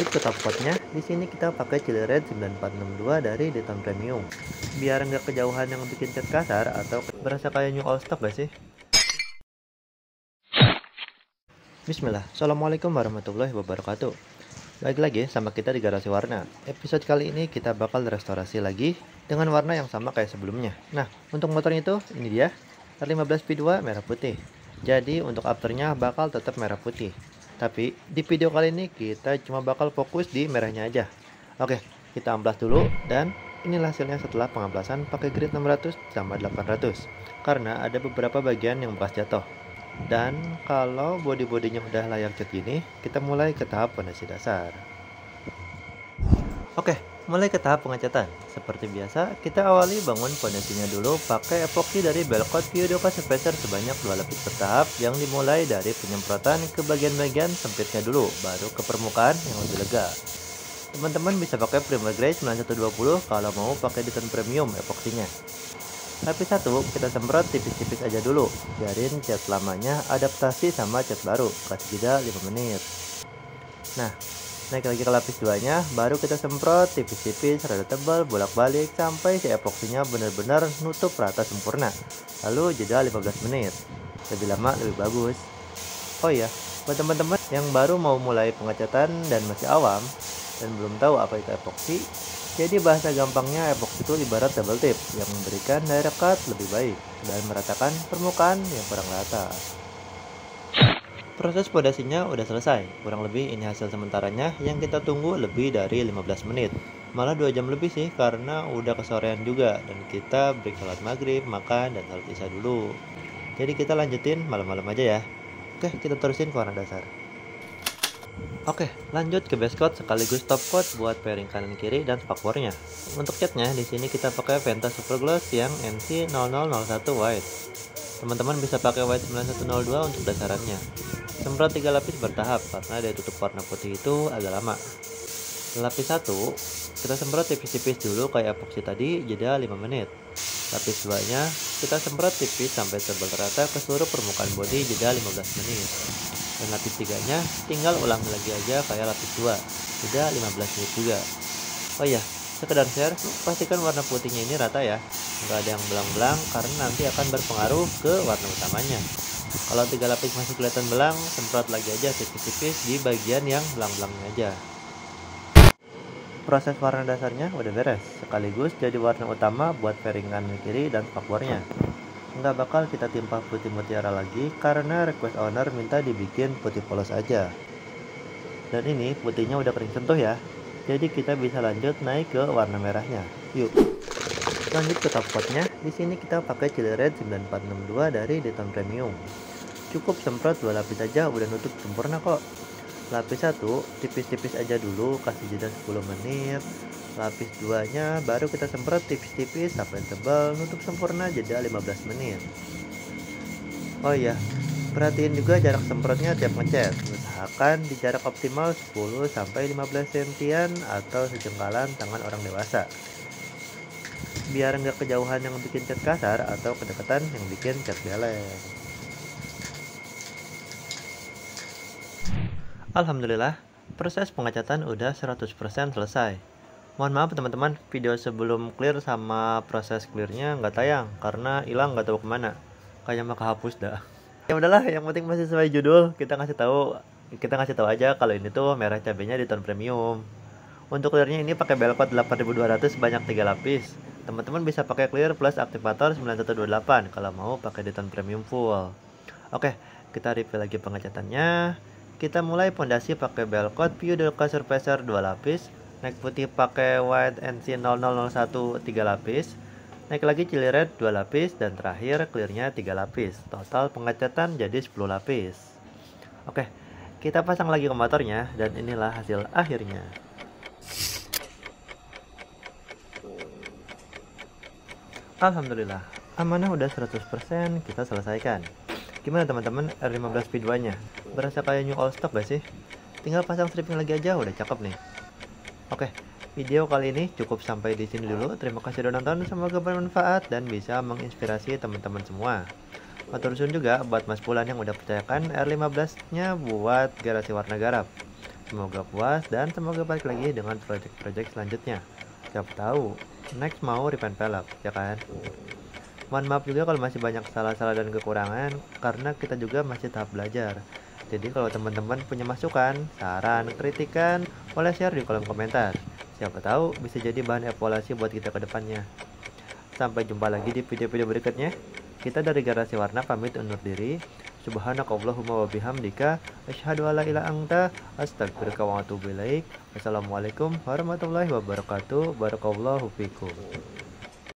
Lanjut ke top di sini kita pakai Chili Red 9462 dari Deton Premium. Biar nggak kejauhan yang bikin cat kasar atau berasa kayak new all stock gak sih? Bismillah, Assalamualaikum warahmatullahi wabarakatuh. Lagi-lagi sama kita di Garasi Warna. Episode kali ini kita bakal restorasi lagi Dengan warna yang sama kayak sebelumnya. Nah, untuk motornya itu, ini dia. R15P2 merah putih. Jadi untuk afternya bakal tetap merah putih Tapi di video kali ini kita cuma bakal fokus di merahnya aja. Oke, kita amplas dulu Dan inilah hasilnya setelah pengaplasan pakai grid 600 sama 800 Karena ada beberapa bagian yang bekas jatuh. Dan kalau body-bodinya udah layak cat gini, kita mulai ke tahap fondasi dasar. Oke, mulai ke tahap pengecatan. Seperti biasa, kita awali bangun fondasinya dulu pakai epoxy dari Belcot Piodoka Spacer sebanyak dua lapis bertahap yang dimulai dari penyemprotan ke bagian-bagian sempitnya dulu, baru ke permukaan yang lebih lega. Teman-teman bisa pakai primer grade 9120 kalau mau pakai desain premium epoksinya. Tapi satu, kita semprot tipis-tipis aja dulu. Biarin cat lamanya adaptasi sama cat baru. Kasih jeda 5 menit. Nah, naik lagi ke lapis duanya, baru kita semprot tipis-tipis, rada tebal, bolak-balik sampai si epoksinya benar-benar nutup rata sempurna. Lalu jeda 15 menit. Lebih lama lebih bagus. Oh iya, buat teman-teman yang baru mau mulai pengecatan dan masih awam dan belum tahu apa itu epoksi, jadi bahasa gampangnya epoxy itu ibarat double tip yang memberikan direct cut lebih baik dan meratakan permukaan yang kurang rata. Proses podasinya udah selesai, kurang lebih ini hasil sementaranya yang kita tunggu lebih dari 15 menit. Malah 2 jam lebih sih karena udah kesorean juga dan kita break salat maghrib, makan, dan salat isya dulu. Jadi kita lanjutin malam-malam aja ya. Oke, kita terusin ke warna dasar. Oke, lanjut ke base coat sekaligus top coat buat pairing kanan kiri dan spakbornya. Untuk catnya di sini kita pakai Venta Super Gloss yang NC 0001 white. Teman-teman bisa pakai white 9102 untuk dasarannya. Semprot tiga lapis bertahap karena daya tutup warna putih itu agak lama. Lapis satu, kita semprot tipis-tipis dulu kayak epoxy tadi, jeda 5 menit. Lapis duanya, kita semprot tipis sampai tebal rata ke seluruh permukaan bodi, jeda 15 menit dan lapis tiganya tinggal ulang lagi aja kayak lapis dua sudah 15 menit juga oh iya sekedar share pastikan warna putihnya ini rata ya nggak ada yang belang-belang karena nanti akan berpengaruh ke warna utamanya kalau tiga lapis masih kelihatan belang semprot lagi aja tipis-tipis di bagian yang belang-belangnya aja. Proses warna dasarnya udah beres sekaligus jadi warna utama buat fairingan kiri dan spakbornya nggak bakal kita timpa putih mutiara lagi karena request owner minta dibikin putih polos aja. Dan ini putihnya udah kering sentuh ya jadi kita bisa lanjut naik ke warna merahnya. Yuk lanjut ke top di sini kita pakai Chili Red 9462 dari Deton Premium. Cukup semprot dua lapis aja udah nutup sempurna kok. Lapis satu tipis-tipis aja dulu kasih jeda 10 menit. Lapis duanya baru kita semprot tipis-tipis sampai tebal nutup sempurna jeda 15 menit. Oh iya perhatiin juga jarak semprotnya tiap ngecat usahakan di jarak optimal 10 sampai 15 sentian atau sejengkalan tangan orang dewasa biar nggak kejauhan yang bikin cat kasar atau kedekatan yang bikin cat beleng Alhamdulillah, proses pengecatan udah 100% selesai. Mohon maaf teman-teman, video sebelum clear sama proses clearnya nggak tayang karena hilang nggak tahu ke mana. Kayaknya mah kehapus dah. Ya udahlah, yang penting masih sesuai judul. Kita ngasih tahu, kita ngasih tahu aja kalau ini tuh merah cabenya di tone premium. Untuk clearnya ini pakai belkot 8200 sebanyak 3 lapis. Teman-teman bisa pakai clear plus aktivator 9128 kalau mau pakai di tone premium full. Oke, kita review lagi pengecatannya. Kita mulai pondasi pakai belkot Piodoka Surfacer 2 lapis, naik putih pakai white NC 0001 3 lapis, naik lagi Chili Red 2 lapis, dan terakhir clearnya 3 lapis. Total pengecatan jadi 10 lapis. Oke, kita pasang lagi ke motornya, dan inilah hasil akhirnya. Alhamdulillah, amanah udah 100% kita selesaikan. Gimana teman-teman R15 P2 nya? Berasa kayak new all stock gak sih? Tinggal pasang stripping lagi aja udah cakep nih. Oke, video kali ini cukup sampai di sini dulu. Terima kasih udah nonton, semoga bermanfaat dan bisa menginspirasi teman-teman semua. Matur suwun juga buat Mas Pulan yang udah percayakan R15 nya buat garasi warna garap. Semoga puas dan semoga balik lagi dengan project-project selanjutnya. Siapa tahu, next mau repaint pelek, ya kan? Mohon maaf juga kalau masih banyak salah-salah dan kekurangan, karena kita juga masih tahap belajar. Jadi kalau teman-teman punya masukan, saran, kritikan, boleh share di kolom komentar. Siapa tahu bisa jadi bahan evaluasi buat kita ke depannya. Sampai jumpa lagi di video-video berikutnya. Kita dari Garasi Warna pamit undur diri. Subhanakallahumma wa bihamdika asyhadu alla ilaha anta astaghfiruka wa atubu ilaik. Wassalamualaikum warahmatullahi wabarakatuh. Barakallahu fikum.